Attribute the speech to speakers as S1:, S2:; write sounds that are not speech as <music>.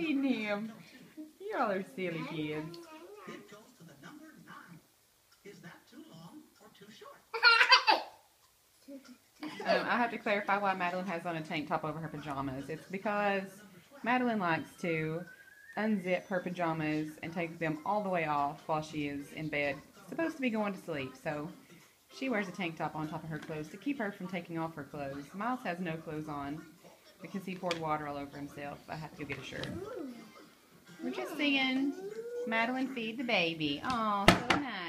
S1: feeding him. You all are silly kids.
S2: It goes to the number nine. Is that too long or too short? <laughs> <laughs>
S1: Um, I have to clarify why Madeline has on a tank top over her pajamas. It's because Madeline likes to unzip her pajamas and take them all the way off while she is in bed, supposed to be going to sleep. So she wears a tank top on top of her clothes to keep her from taking off her clothes. Miles has no clothes on because he poured water all over himself. I have to go get a shirt. We're just singing Madeline Feed the Baby. Oh, so nice.